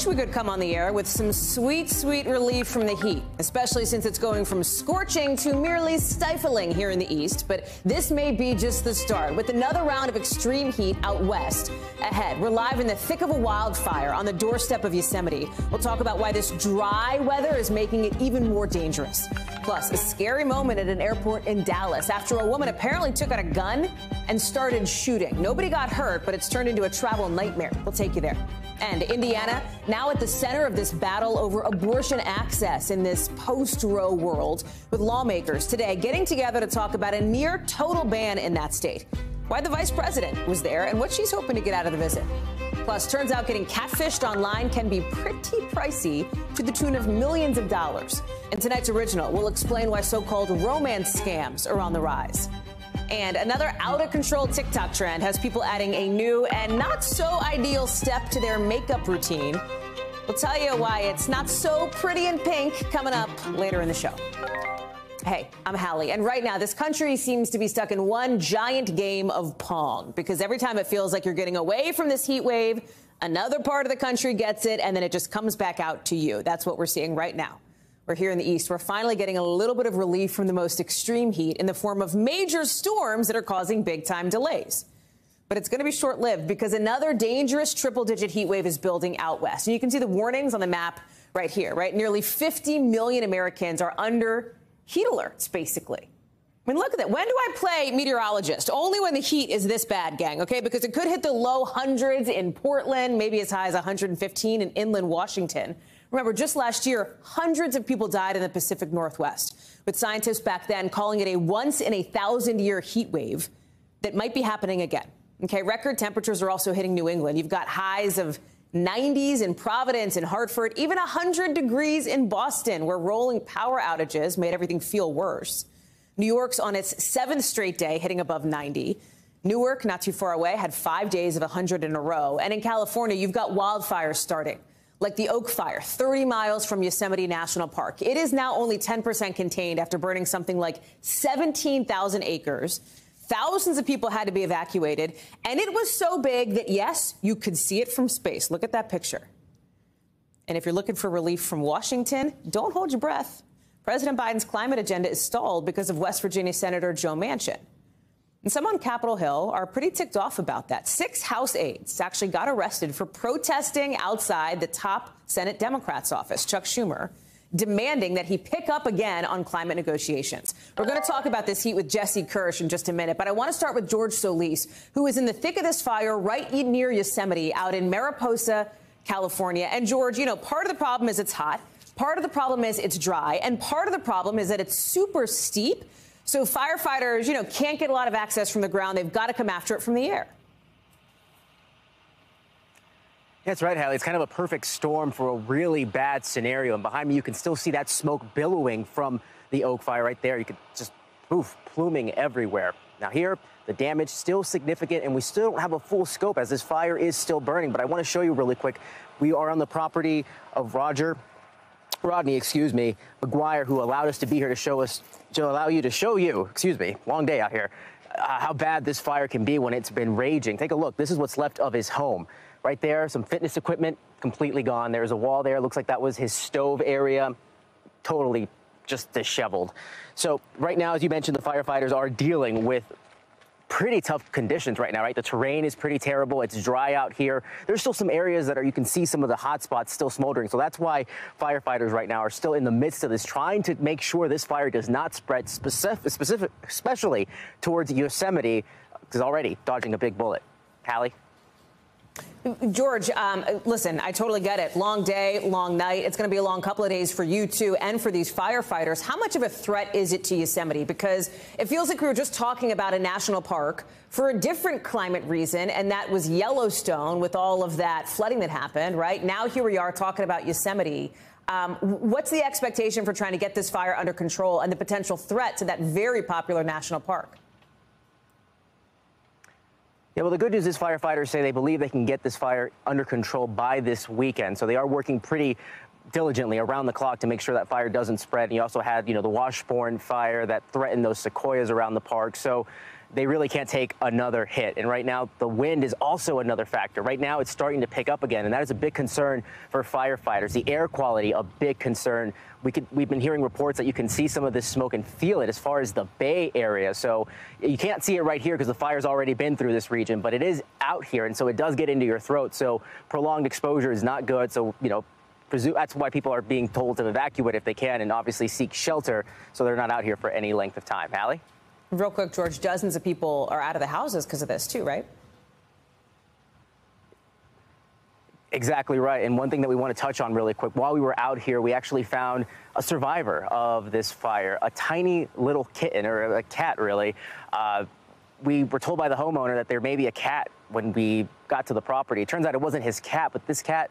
wish we could come on the air with some sweet, sweet relief from the heat, especially since it's going from scorching to merely stifling here in the east. But this may be just the start with another round of extreme heat out west ahead. We're live in the thick of a wildfire on the doorstep of Yosemite. We'll talk about why this dry weather is making it even more dangerous. Plus, a scary moment at an airport in Dallas after a woman apparently took out a gun and started shooting. Nobody got hurt, but it's turned into a travel nightmare. We'll take you there. And Indiana, now at the center of this battle over abortion access in this post Roe world, with lawmakers today getting together to talk about a near total ban in that state. Why the vice president was there and what she's hoping to get out of the visit. Plus, turns out getting catfished online can be pretty pricey to the tune of millions of dollars. In tonight's original, we'll explain why so called romance scams are on the rise. And another out of control TikTok trend has people adding a new and not so ideal step to their makeup routine. We'll tell you why it's not so pretty in pink coming up later in the show. Hey, I'm Hallie, and right now this country seems to be stuck in one giant game of Pong because every time it feels like you're getting away from this heat wave, another part of the country gets it, and then it just comes back out to you. That's what we're seeing right now. Here in the east. We're finally getting a little bit of relief from the most extreme heat in the form of major storms that are causing big time delays. But it's going to be short lived because another dangerous triple digit heat wave is building out west. And you can see the warnings on the map right here, right? Nearly 50 million Americans are under heat alerts, basically. I mean, look at that. When do I play meteorologist? Only when the heat is this bad, gang, okay? Because it could hit the low hundreds in Portland, maybe as high as 115 in inland Washington. Remember, just last year, hundreds of people died in the Pacific Northwest, with scientists back then calling it a once in a thousand year heat wave that might be happening again. Okay, record temperatures are also hitting New England. You've got highs of 90s in Providence and Hartford, even 100 degrees in Boston, where rolling power outages made everything feel worse. New York's on its seventh straight day, hitting above 90. Newark, not too far away, had five days of 100 in a row. And in California, you've got wildfires starting like the Oak Fire, 30 miles from Yosemite National Park. It is now only 10% contained after burning something like 17,000 acres. Thousands of people had to be evacuated. And it was so big that, yes, you could see it from space. Look at that picture. And if you're looking for relief from Washington, don't hold your breath. President Biden's climate agenda is stalled because of West Virginia Senator Joe Manchin. And some on Capitol Hill are pretty ticked off about that. Six House aides actually got arrested for protesting outside the top Senate Democrats' office, Chuck Schumer, demanding that he pick up again on climate negotiations. We're going to talk about this heat with Jesse Kirsch in just a minute, but I want to start with George Solis, who is in the thick of this fire right near Yosemite out in Mariposa, California. And George, you know, part of the problem is it's hot. Part of the problem is it's dry. And part of the problem is that it's super steep. So firefighters, you know, can't get a lot of access from the ground. They've got to come after it from the air. That's right, Hallie. It's kind of a perfect storm for a really bad scenario. And behind me, you can still see that smoke billowing from the oak fire right there. You can just poof, pluming everywhere. Now here, the damage still significant, and we still don't have a full scope as this fire is still burning. But I want to show you really quick. We are on the property of Roger Rodney, excuse me, McGuire, who allowed us to be here to show us, to allow you to show you, excuse me, long day out here, uh, how bad this fire can be when it's been raging. Take a look. This is what's left of his home. Right there, some fitness equipment completely gone. There's a wall there. Looks like that was his stove area. Totally just disheveled. So right now, as you mentioned, the firefighters are dealing with pretty tough conditions right now, right? The terrain is pretty terrible. It's dry out here. There's still some areas that are, you can see some of the hot spots still smoldering. So that's why firefighters right now are still in the midst of this, trying to make sure this fire does not spread specific, specific especially towards Yosemite, because already dodging a big bullet. Hallie? George, um, listen, I totally get it. Long day, long night. It's going to be a long couple of days for you, too, and for these firefighters. How much of a threat is it to Yosemite? Because it feels like we were just talking about a national park for a different climate reason, and that was Yellowstone with all of that flooding that happened, right? Now here we are talking about Yosemite. Um, what's the expectation for trying to get this fire under control and the potential threat to that very popular national park? Yeah, well, the good news is firefighters say they believe they can get this fire under control by this weekend. So they are working pretty diligently around the clock to make sure that fire doesn't spread. And you also had, you know, the Washburn fire that threatened those sequoias around the park. So they really can't take another hit. And right now, the wind is also another factor. Right now, it's starting to pick up again, and that is a big concern for firefighters. The air quality, a big concern. We could, we've been hearing reports that you can see some of this smoke and feel it as far as the Bay Area. So you can't see it right here because the fire's already been through this region, but it is out here, and so it does get into your throat. So prolonged exposure is not good. So, you know, that's why people are being told to evacuate if they can and obviously seek shelter so they're not out here for any length of time. Hallie? Real quick, George, dozens of people are out of the houses because of this, too, right? Exactly right. And one thing that we want to touch on really quick while we were out here, we actually found a survivor of this fire, a tiny little kitten or a cat, really. Uh, we were told by the homeowner that there may be a cat when we got to the property. It turns out it wasn't his cat, but this cat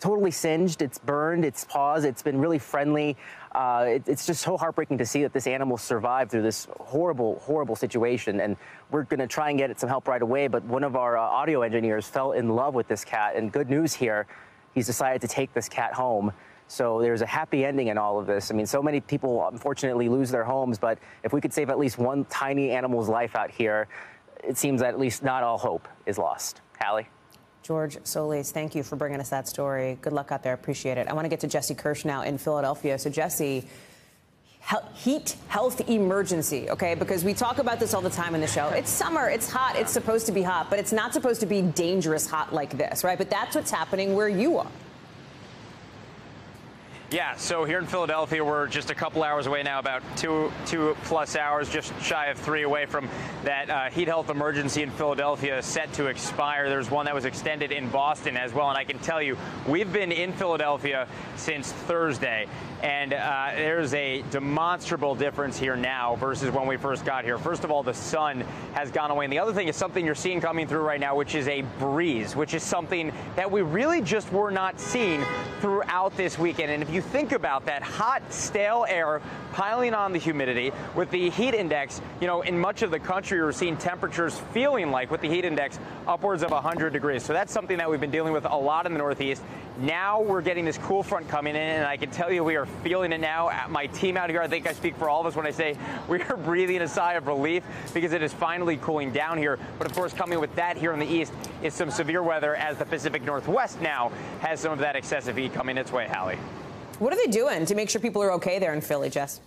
totally singed. It's burned its paws. It's been really friendly. Uh, it, it's just so heartbreaking to see that this animal survived through this horrible, horrible situation. And we're going to try and get it some help right away. But one of our uh, audio engineers fell in love with this cat. And good news here, he's decided to take this cat home. So there's a happy ending in all of this. I mean, so many people unfortunately lose their homes, but if we could save at least one tiny animal's life out here, it seems that at least not all hope is lost. Hallie? George Solis, thank you for bringing us that story. Good luck out there. Appreciate it. I want to get to Jesse Kirsch now in Philadelphia. So, Jesse, heat health emergency, okay? Because we talk about this all the time in the show. It's summer, it's hot, it's supposed to be hot, but it's not supposed to be dangerous hot like this, right? But that's what's happening where you are. Yeah, so here in Philadelphia, we're just a couple hours away now, about two two plus hours, just shy of three away from that uh, heat health emergency in Philadelphia set to expire. There's one that was extended in Boston as well, and I can tell you, we've been in Philadelphia since Thursday, and uh, there's a demonstrable difference here now versus when we first got here. First of all, the sun has gone away, and the other thing is something you're seeing coming through right now, which is a breeze, which is something that we really just were not seeing throughout this weekend. And if you you think about that hot, stale air piling on the humidity with the heat index, you know, in much of the country, we're seeing temperatures feeling like with the heat index upwards of 100 degrees. So that's something that we've been dealing with a lot in the Northeast. Now we're getting this cool front coming in, and I can tell you we are feeling it now. At my team out here, I think I speak for all of us when I say we are breathing a sigh of relief because it is finally cooling down here. But of course, coming with that here in the east is some severe weather as the Pacific Northwest now has some of that excessive heat coming its way, Hallie. What are they doing to make sure people are okay there in Philly, Jess?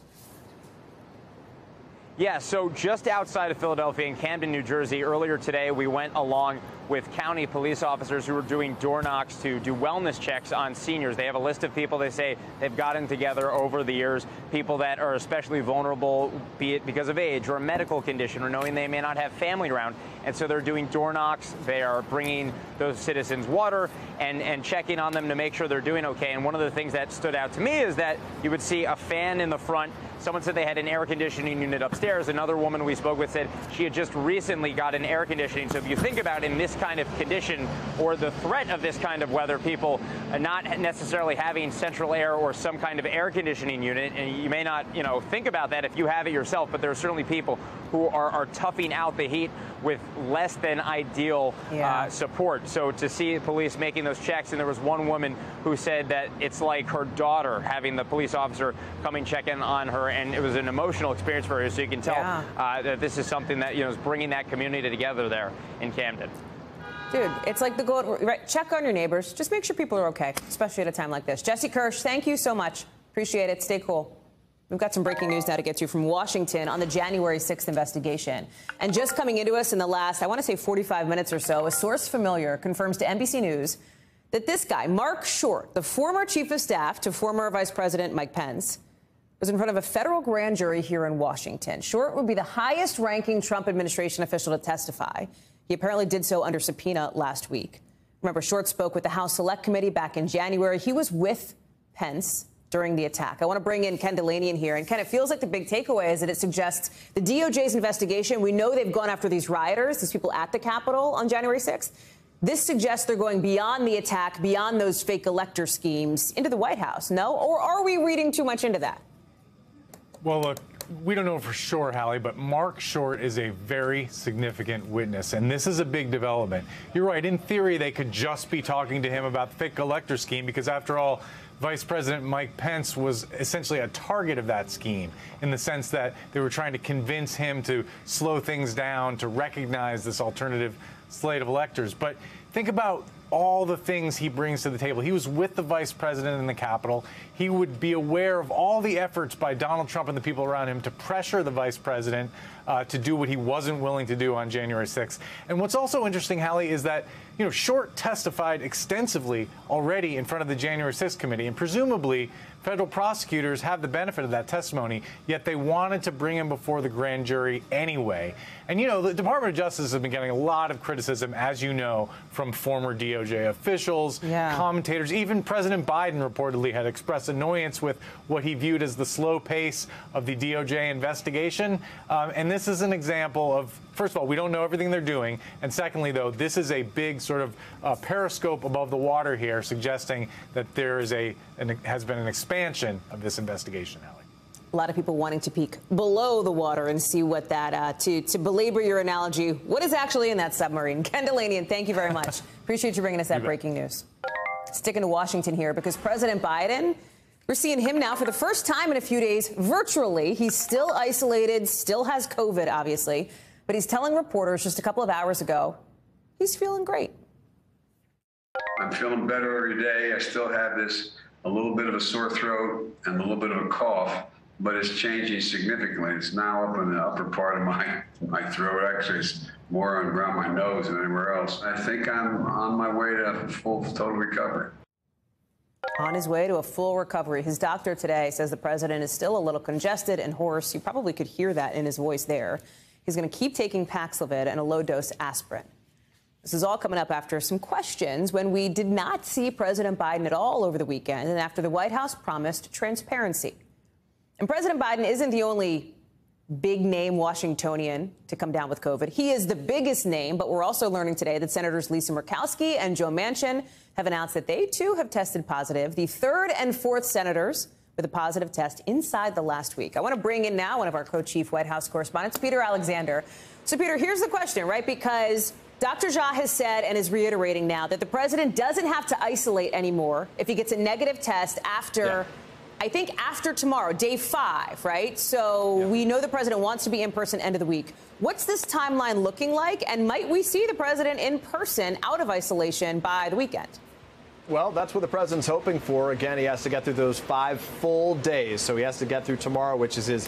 Yeah, so just outside of Philadelphia in Camden, New Jersey, earlier today we went along with county police officers who were doing door knocks to do wellness checks on seniors. They have a list of people they say they've gotten together over the years, people that are especially vulnerable, be it because of age or a medical condition or knowing they may not have family around. And so they're doing door knocks. They are bringing those citizens water and, and checking on them to make sure they're doing okay. And one of the things that stood out to me is that you would see a fan in the front Someone said they had an air conditioning unit upstairs. Another woman we spoke with said she had just recently got an air conditioning. So if you think about in this kind of condition or the threat of this kind of weather, people not necessarily having central air or some kind of air conditioning unit, and you may not, you know, think about that if you have it yourself, but there are certainly people who are, are toughing out the heat with less than ideal yeah. uh, support. So to see police making those checks, and there was one woman who said that it's like her daughter having the police officer coming check in on her, and it was an emotional experience for her. So you can tell yeah. uh, that this is something that you know is bringing that community together there in Camden. Dude, it's like the gold. Right, check on your neighbors. Just make sure people are okay, especially at a time like this. Jesse Kirsch, thank you so much. Appreciate it. Stay cool. We've got some breaking news now to get to you from Washington on the January 6th investigation. And just coming into us in the last, I want to say 45 minutes or so, a source familiar confirms to NBC News that this guy, Mark Short, the former chief of staff to former Vice President Mike Pence, was in front of a federal grand jury here in Washington. Short would be the highest ranking Trump administration official to testify. He apparently did so under subpoena last week. Remember, Short spoke with the House Select Committee back in January. He was with Pence during the attack. I want to bring in Ken Dilanian here. And Ken, it feels like the big takeaway is that it suggests the DOJ's investigation, we know they've gone after these rioters, these people at the Capitol on January 6th. This suggests they're going beyond the attack, beyond those fake elector schemes, into the White House, no? Or are we reading too much into that? Well, look, we don't know for sure, Hallie, but Mark Short is a very significant witness, and this is a big development. You're right. In theory, they could just be talking to him about the fake elector scheme because, after all, Vice President Mike Pence was essentially a target of that scheme in the sense that they were trying to convince him to slow things down, to recognize this alternative slate of electors. But think about all the things he brings to the table. He was with the vice president in the Capitol. He would be aware of all the efforts by Donald Trump and the people around him to pressure the vice president uh, to do what he wasn't willing to do on January 6th. And what's also interesting, Hallie, is that you know Short testified extensively already in front of the January 6th committee, and presumably federal prosecutors have the benefit of that testimony. Yet they wanted to bring him before the grand jury anyway. And you know the Department of Justice has been getting a lot of criticism, as you know, from former DOJ officials, yeah. commentators. Even President Biden reportedly had expressed annoyance with what he viewed as the slow pace of the DOJ investigation. Um, and this is an example of, first of all, we don't know everything they're doing. And secondly, though, this is a big sort of uh, periscope above the water here, suggesting that there is a, an, has been an expansion of this investigation, Hallie a lot of people wanting to peek below the water and see what that, uh, to, to belabor your analogy, what is actually in that submarine. Ken thank you very much. Appreciate you bringing us that breaking news. Sticking to Washington here because President Biden, we're seeing him now for the first time in a few days virtually. He's still isolated, still has COVID, obviously, but he's telling reporters just a couple of hours ago he's feeling great. I'm feeling better every day. I still have this a little bit of a sore throat and a little bit of a cough but it's changing significantly. It's now up in the upper part of my my throat. Actually, it's more on around my nose than anywhere else. I think I'm on my way to full total recovery. On his way to a full recovery. His doctor today says the president is still a little congested and hoarse. You probably could hear that in his voice there. He's going to keep taking Paxlovid and a low dose aspirin. This is all coming up after some questions when we did not see President Biden at all over the weekend and after the White House promised transparency. And President Biden isn't the only big name Washingtonian to come down with COVID. He is the biggest name, but we're also learning today that Senators Lisa Murkowski and Joe Manchin have announced that they too have tested positive. The third and fourth senators with a positive test inside the last week. I want to bring in now one of our co-chief White House correspondents, Peter Alexander. So, Peter, here's the question, right? Because Dr. Jha has said and is reiterating now that the president doesn't have to isolate anymore if he gets a negative test after. Yeah I think after tomorrow, day five, right? So yeah. we know the president wants to be in person end of the week. What's this timeline looking like? And might we see the president in person out of isolation by the weekend? Well, that's what the president's hoping for. Again, he has to get through those five full days. So he has to get through tomorrow, which is his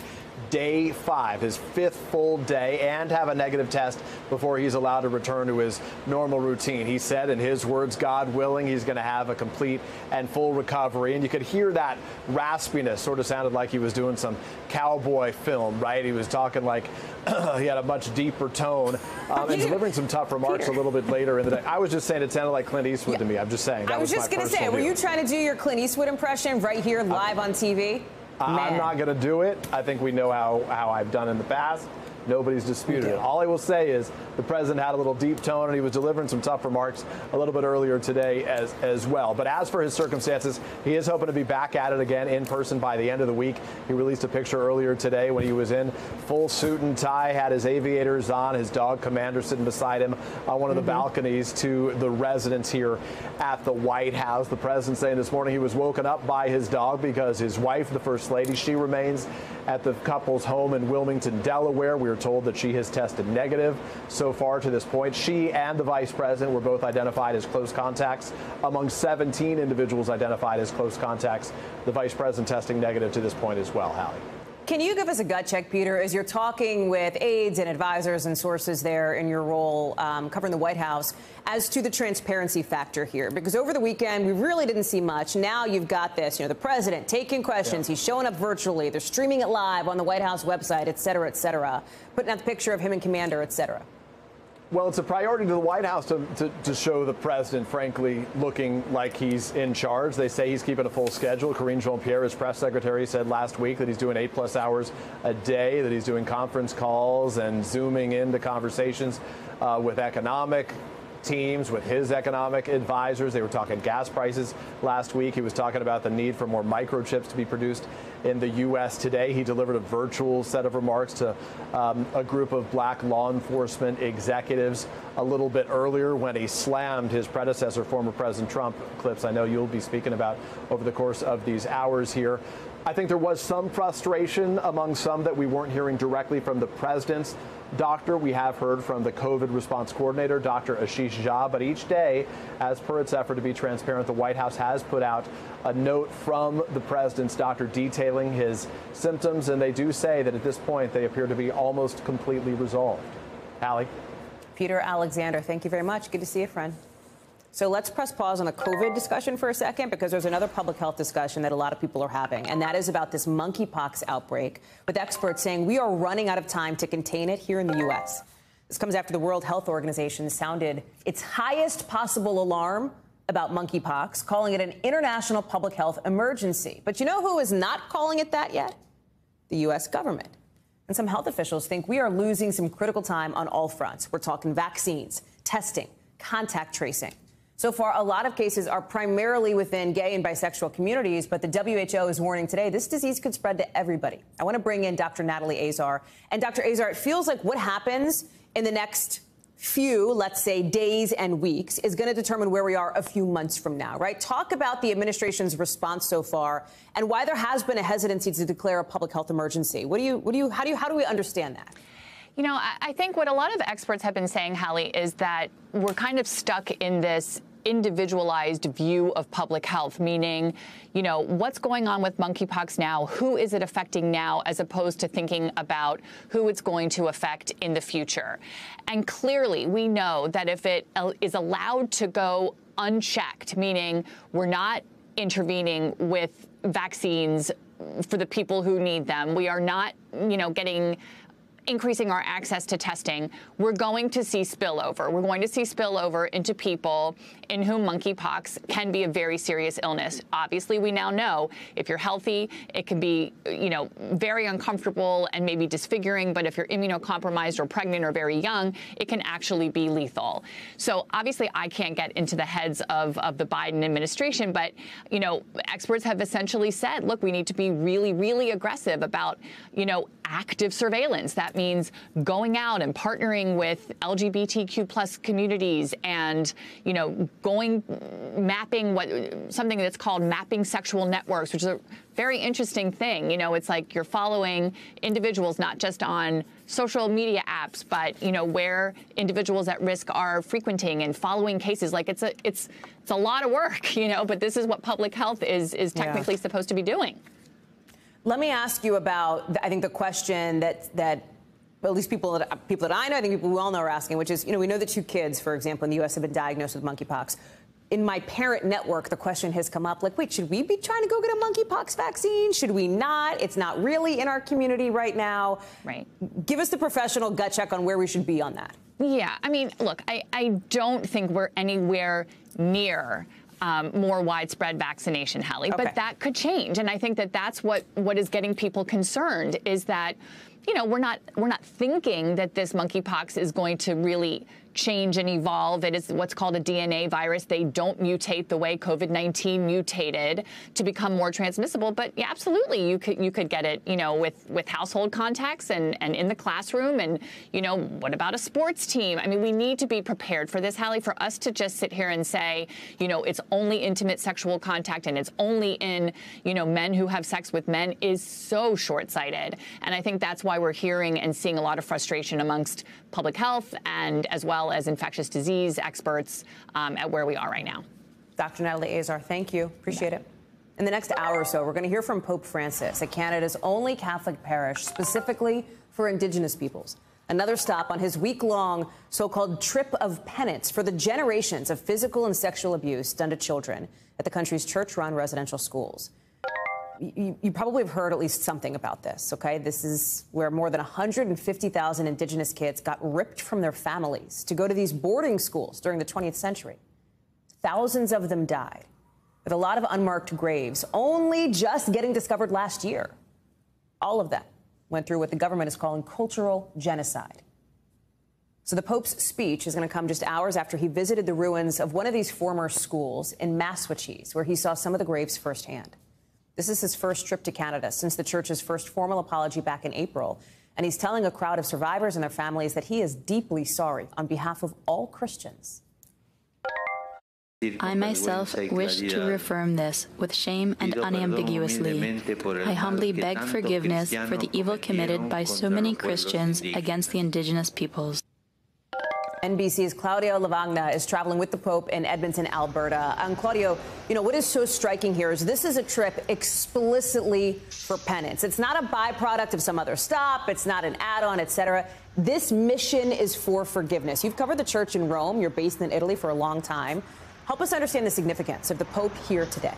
day five, his fifth full day, and have a negative test before he's allowed to return to his normal routine. He said, in his words, God willing, he's going to have a complete and full recovery. And you could hear that raspiness, sort of sounded like he was doing some cowboy film, right? He was talking like he had a much deeper tone um, and delivering some tough remarks Peter. a little bit later in the day. I was just saying it sounded like Clint Eastwood yeah. to me. I'm just saying. I was, was just going to say, view. were you trying to do your Clint Eastwood impression right here live on TV? I'm not going to do it. I think we know how, how I've done in the past. Nobody's disputed it. All I will say is the president had a little deep tone and he was delivering some tough remarks a little bit earlier today as, as well. But as for his circumstances, he is hoping to be back at it again in person by the end of the week. He released a picture earlier today when he was in full suit and tie, had his aviators on, his dog commander sitting beside him on one of the mm-hmm. balconies to the residents here at the White House. The president saying this morning he was woken up by his dog because his wife, the first lady, she remains at the couple's home in Wilmington, Delaware. We are told that she has tested negative so far to this point. She and the vice president were both identified as close contacts among 17 individuals identified as close contacts. The vice president testing negative to this point as well, Hallie. Can you give us a gut check, Peter, as you're talking with aides and advisors and sources there in your role um, covering the White House as to the transparency factor here? Because over the weekend, we really didn't see much. Now you've got this, you know, the president taking questions. Yeah. He's showing up virtually. They're streaming it live on the White House website, et cetera, et cetera, putting out the picture of him and Commander, et cetera. Well, it's a priority to the White House to, to, to, show the president, frankly, looking like he's in charge. They say he's keeping a full schedule. Karine Jean Pierre, his press secretary, said last week that he's doing eight plus hours a day, that he's doing conference calls and zooming into conversations uh, with economic teams, with his economic advisors. They were talking gas prices last week. He was talking about the need for more microchips to be produced in the U.S. today. He delivered a virtual set of remarks to um, a group of black law enforcement executives a little bit earlier when he slammed his predecessor, former President Trump. Clips I know you'll be speaking about over the course of these hours here. I think there was some frustration among some that we weren't hearing directly from the president's doctor. We have heard from the COVID response coordinator, Dr. Ashish Jha, but each day, as per its effort to be transparent, the White House has put out a note from the president's doctor detailing his symptoms, and they do say that at this point they appear to be almost completely resolved. Hallie? Peter Alexander, thank you very much. Good to see you, friend. So let's press pause on the COVID discussion for a second because there's another public health discussion that a lot of people are having, and that is about this monkeypox outbreak, with experts saying we are running out of time to contain it here in the U.S. This comes after the World Health Organization sounded its highest possible alarm about monkeypox, calling it an international public health emergency. But you know who is not calling it that yet? The U.S. government. And some health officials think we are losing some critical time on all fronts. We're talking vaccines, testing, contact tracing. So far, a lot of cases are primarily within gay and bisexual communities, but the WHO is warning today this disease could spread to everybody. I want to bring in Dr. Natalie Azar. And Dr. Azar, it feels like what happens in the next few, let's say, days and weeks is going to determine where we are a few months from now, right? Talk about the administration's response so far and why there has been a hesitancy to declare a public health emergency. What do you, what do you, how do you, how do we understand that? You know, I think what a lot of experts have been saying, Hallie, is that we're kind of stuck in this individualized view of public health, meaning, you know, what's going on with monkeypox now? Who is it affecting now, as opposed to thinking about who it's going to affect in the future? And clearly, we know that if it is allowed to go unchecked, meaning we're not intervening with vaccines for the people who need them, we are not, you know, getting increasing our access to testing, we're going to see spillover. We're going to see spillover into people in whom monkeypox can be a very serious illness. Obviously, we now know if you're healthy, it can be, you know, very uncomfortable and maybe disfiguring, but if you're immunocompromised or pregnant or very young, it can actually be lethal. So obviously, I can't get into the heads of, of the Biden administration, but, you know, experts have essentially said, look, we need to be really, really aggressive about, you know, active surveillance. That means going out and partnering with LGBTQ plus communities and, you know, going mapping what something that's called mapping sexual networks, which is a very interesting thing. You know, it's like you're following individuals not just on social media apps, but you know where individuals at risk are frequenting and following cases. Like it's a it's it's a lot of work, you know. But this is what public health is is technically yeah. supposed to be doing. Let me ask you about, I think, the question that, that at least people that, people that I know, I think people we all know are asking, which is, you know, we know that two kids, for example, in the U.S. have been diagnosed with monkeypox. In my parent network, the question has come up, like, wait, should we be trying to go get a monkeypox vaccine? Should we not? It's not really in our community right now. Right. Give us the professional gut check on where we should be on that. Yeah, I mean, look, I, I don't think we're anywhere near um, more widespread vaccination, Hallie. Okay. But that could change, and I think that that's what what is getting people concerned is that you know we're not we're not thinking that this monkeypox is going to really change and evolve. It is what's called a DNA virus. They don't mutate the way COVID-19 mutated to become more transmissible. But yeah, absolutely, you could you could get it, you know, with with household contacts and and in the classroom. And you know, what about a sports team? I mean, we need to be prepared for this, Hallie. For us to just sit here and say, you know, it's only intimate sexual contact and it's only in you know men who have sex with men is so short-sighted. And I think that's why we're hearing and seeing a lot of frustration amongst public health and as well as infectious disease experts um, at where we are right now. Dr. Natalie Azar, thank you. Appreciate it. In the next hour or so, we're going to hear from Pope Francis at Canada's only Catholic parish specifically for Indigenous peoples. Another stop on his week long so called trip of penance for the generations of physical and sexual abuse done to children at the country's church run residential schools you, you, probably have heard at least something about this, okay? This is where more than 150,000 indigenous kids got ripped from their families to go to these boarding schools during the 20th century. Thousands of them died, with a lot of unmarked graves, only just getting discovered last year. All of them went through what the government is calling cultural genocide. So the Pope's speech is going to come just hours after he visited the ruins of one of these former schools in Maskwacis, where he saw some of the graves firsthand. This is his first trip to Canada since the church's first formal apology back in April. And he's telling a crowd of survivors and their families that he is deeply sorry on behalf of all Christians. I myself wish to reaffirm this with shame and unambiguously. I humbly beg forgiveness for the evil committed by so many Christians against the indigenous peoples. NBC's Claudio Lavagna is traveling with the Pope in Edmonton, Alberta. And Claudio, you know, what is so striking here is this is a trip explicitly for penance. It's not a byproduct of some other stop, it's not an add on, etc. This mission is for forgiveness. You've covered the church in Rome, you're based in Italy for a long time. Help us understand the significance of the Pope here today.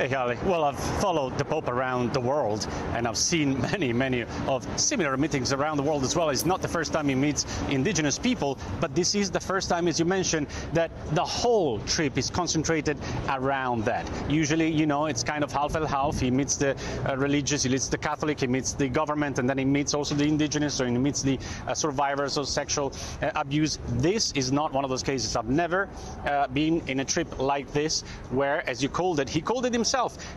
Hey, Hallie. Well, I've followed the Pope around the world, and I've seen many, many of similar meetings around the world as well. It's not the first time he meets indigenous people, but this is the first time, as you mentioned, that the whole trip is concentrated around that. Usually, you know, it's kind of half and half. He meets the uh, religious, he meets the Catholic, he meets the government, and then he meets also the indigenous, or he meets the uh, survivors of sexual uh, abuse. This is not one of those cases. I've never uh, been in a trip like this, where, as you called it, he called it himself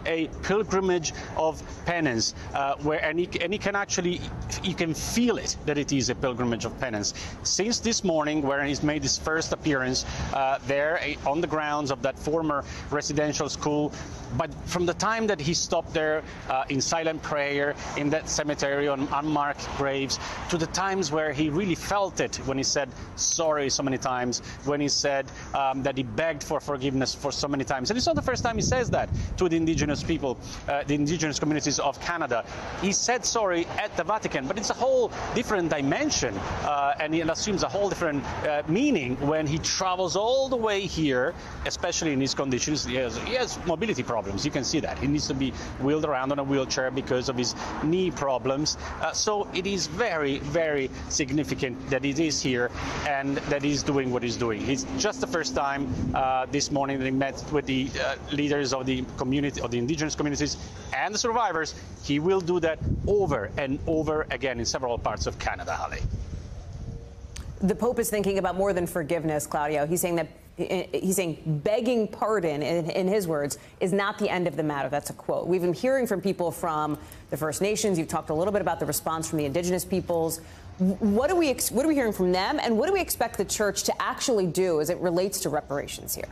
a pilgrimage of penance, uh, where and he, and he can actually you can feel it that it is a pilgrimage of penance. Since this morning, where he's made his first appearance uh, there eh, on the grounds of that former residential school, but from the time that he stopped there uh, in silent prayer in that cemetery on unmarked graves, to the times where he really felt it when he said sorry so many times, when he said um, that he begged for forgiveness for so many times. And it's not the first time he says that to the indigenous people, uh, the indigenous communities of Canada. He said sorry at the Vatican, but it's a whole different dimension uh, and it assumes a whole different uh, meaning when he travels all the way here, especially in his conditions. He has, he has mobility problems problems. You can see that. He needs to be wheeled around on a wheelchair because of his knee problems. Uh, so it is very, very significant that he is here and that he's doing what he's doing. It's just the first time uh, this morning that he met with the uh, leaders of the community, of the indigenous communities and the survivors. He will do that over and over again in several parts of Canada, Hallie. The Pope is thinking about more than forgiveness, Claudio. He's saying that he's saying begging pardon, in, in, his words, is not the end of the matter. That's a quote. We've been hearing from people from the First Nations. You've talked a little bit about the response from the indigenous peoples. What are we what are we hearing from them, and what do we expect the church to actually do as it relates to reparations here?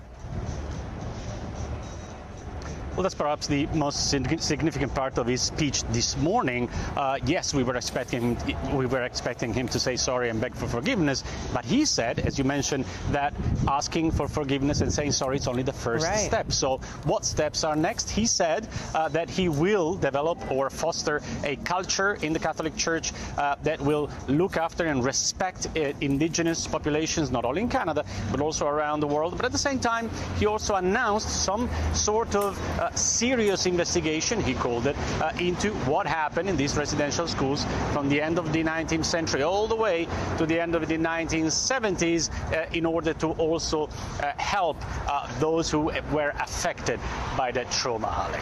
Well, that's perhaps the most significant part of his speech this morning. Uh, yes, we were expecting him, we were expecting him to say sorry and beg for forgiveness, but he said, as you mentioned, that asking for forgiveness and saying sorry is only the first right. step. So, what steps are next? He said uh, that he will develop or foster a culture in the Catholic Church uh, that will look after and respect uh, indigenous populations, not only in Canada but also around the world. But at the same time, he also announced some sort of uh, serious investigation, he called it, uh, into what happened in these residential schools from the end of the 19th century all the way to the end of the 1970s uh, in order to also uh, help uh, those who were affected by that trauma, Hallie.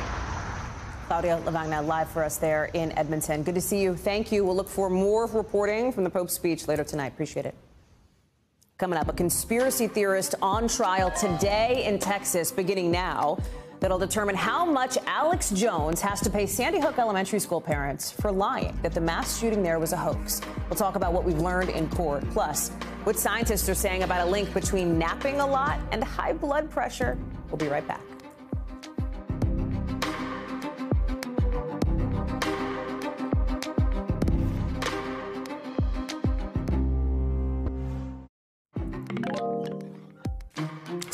Claudio Lavagna live for us there in Edmonton. Good to see you. Thank you. We'll look for more reporting from the Pope's speech later tonight. Appreciate it. Coming up, a conspiracy theorist on trial today in Texas, beginning now that'll determine how much Alex Jones has to pay Sandy Hook Elementary School parents for lying that the mass shooting there was a hoax. We'll talk about what we've learned in court, plus what scientists are saying about a link between napping a lot and high blood pressure. We'll be right back.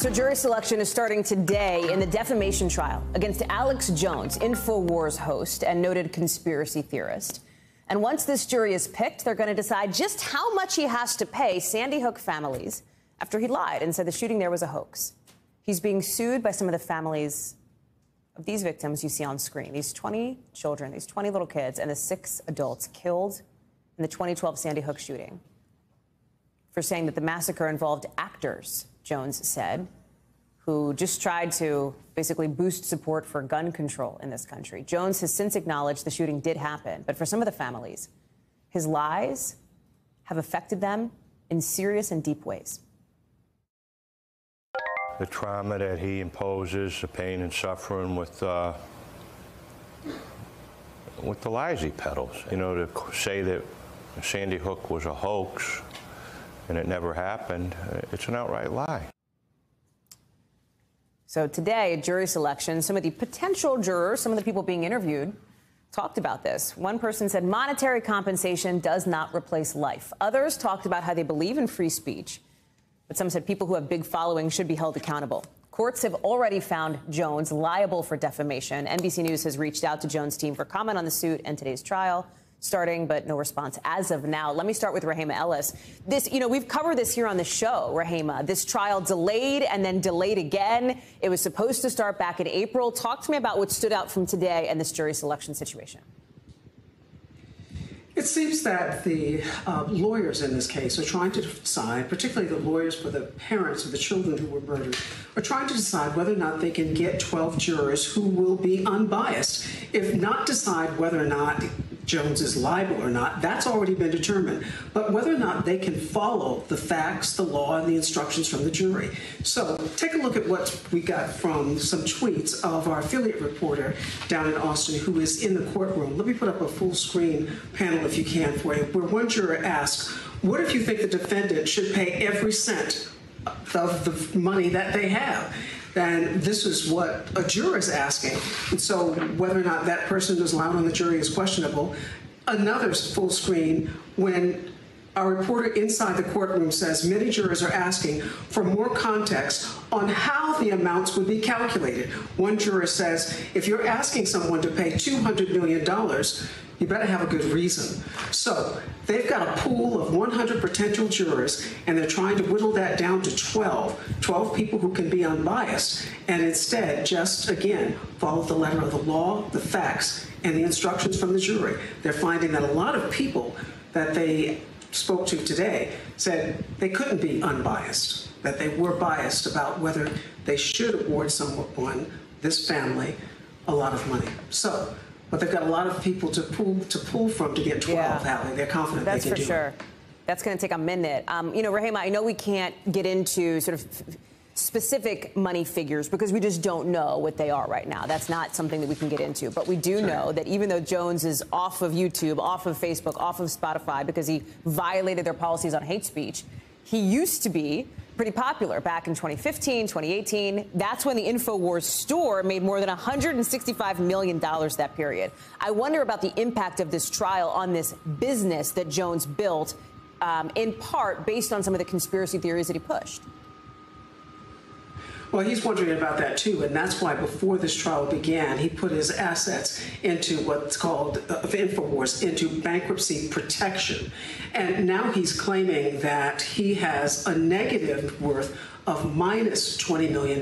So, jury selection is starting today in the defamation trial against Alex Jones, InfoWars host and noted conspiracy theorist. And once this jury is picked, they're going to decide just how much he has to pay Sandy Hook families after he lied and said the shooting there was a hoax. He's being sued by some of the families of these victims you see on screen these 20 children, these 20 little kids, and the six adults killed in the 2012 Sandy Hook shooting for saying that the massacre involved actors Jones said, who just tried to basically boost support for gun control in this country. Jones has since acknowledged the shooting did happen, but for some of the families, his lies have affected them in serious and deep ways. the trauma that he imposes, the pain and suffering with uh, with the lies he peddles. You know, to say that Sandy Hook was a hoax and it never happened, uh, it's an outright lie. So today, at jury selection, some of the potential jurors, some of the people being interviewed, talked about this. One person said monetary compensation does not replace life. Others talked about how they believe in free speech, but some said people who have big followings should be held accountable. Courts have already found Jones liable for defamation. NBC News has reached out to Jones' team for comment on the suit and today's trial starting, but no response as of now. Let me start with Rehema Ellis. This, you know, we've covered this here on the show, Rahima. This trial delayed and then delayed again. It was supposed to start back in April. Talk to me about what stood out from today and this jury selection situation. It seems that the uh, lawyers in this case are trying to decide, particularly the lawyers for the parents of the children who were murdered, are trying to decide whether or not they can get 12 jurors who will be unbiased. If not decide whether or not Jones is liable or not, that's already been determined. But whether or not they can follow the facts, the law, and the instructions from the jury. So take a look at what we got from some tweets of our affiliate reporter down in Austin who is in the courtroom. Let me put up a full screen panel, if you can, for you, where one juror asks, What if you think the defendant should pay every cent of the money that they have? then this is what a juror is asking. And so whether or not that person is allowed on the jury is questionable. Another full screen when our reporter inside the courtroom says many jurors are asking for more context on how the amounts would be calculated. One juror says, if you're asking someone to pay $200 million, you better have a good reason. So they've got a pool of 100 potential jurors, and they're trying to whittle that down to 12, 12 people who can be unbiased, and instead just, again, follow the letter of the law, the facts, and the instructions from the jury. They're finding that a lot of people that they spoke to today said they couldn't be unbiased, that they were biased about whether they should award someone, this family, a lot of money. So but they've got a lot of people to pull to pull from to get 12, yeah. Hallie. They're confident That's they can do sure. it. That's going to take a minute. Um, you know, Rehema, I know we can't get into sort of specific money figures because we just don't know what they are right now. That's not something that we can get into. But we do sure. know that even though Jones is off of YouTube, off of Facebook, off of Spotify because he violated their policies on hate speech, he used to be pretty popular back in 2015, 2018. That's when the InfoWars store made more than $165 million that period. I wonder about the impact of this trial on this business that Jones built, um, in part based on some of the conspiracy theories that he pushed. Well, he's wondering about that too, and that's why before this trial began, he put his assets into what's called uh, Infowars into bankruptcy protection, and now he's claiming that he has a negative worth of minus $20 million,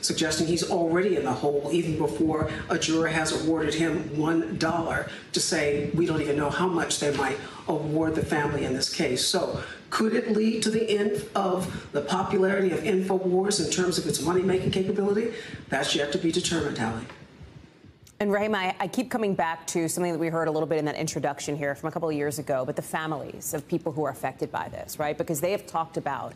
suggesting he's already in the hole even before a juror has awarded him $1 to say we don't even know how much they might award the family in this case. So could it lead to the end of the popularity of InfoWars in terms of its money-making capability? That's yet to be determined, Hallie. And Rehema, I, I, keep coming back to something that we heard a little bit in that introduction here from a couple of years ago, but the families of people who are affected by this, right? Because they have talked about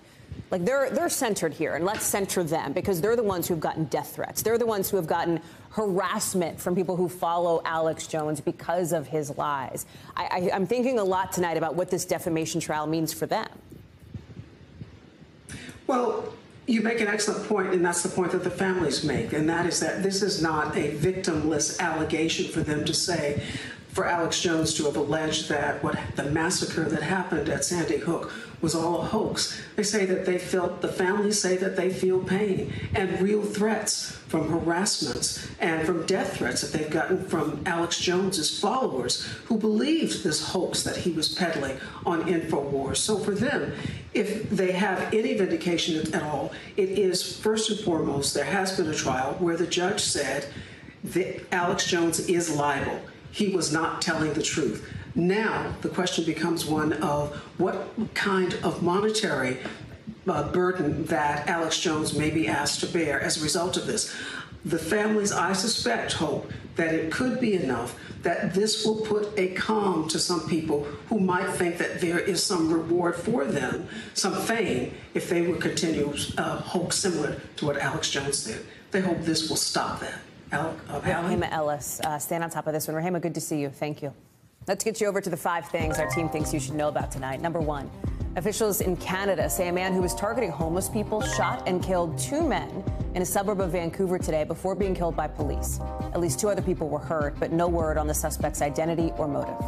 like they're they're centered here, and let's center them because they're the ones who've gotten death threats. They're the ones who have gotten harassment from people who follow Alex Jones because of his lies. I, I, I'm thinking a lot tonight about what this defamation trial means for them. Well, you make an excellent point, and that's the point that the families make, and that is that this is not a victimless allegation for them to say for Alex Jones to have alleged that what the massacre that happened at Sandy Hook was all a hoax. They say that they felt, the families say that they feel pain and real threats from harassments and from death threats that they've gotten from Alex Jones's followers who believed this hoax that he was peddling on InfoWars. So for them, if they have any vindication at all, it is first and foremost, there has been a trial where the judge said that Alex Jones is liable. He was not telling the truth. Now, the question becomes one of what kind of monetary uh, burden that Alex Jones may be asked to bear as a result of this. The families, I suspect, hope that it could be enough that this will put a calm to some people who might think that there is some reward for them, some fame, if they would continue uh, hoax similar to what Alex Jones did. They hope this will stop that. Al- uh, Rehema Ellis, uh, stand on top of this one. Rahima, good to see you. Thank you. Let's get you over to the five things our team thinks you should know about tonight. Number one, officials in Canada say a man who was targeting homeless people shot and killed two men in a suburb of Vancouver today before being killed by police. At least two other people were hurt, but no word on the suspect's identity or motive.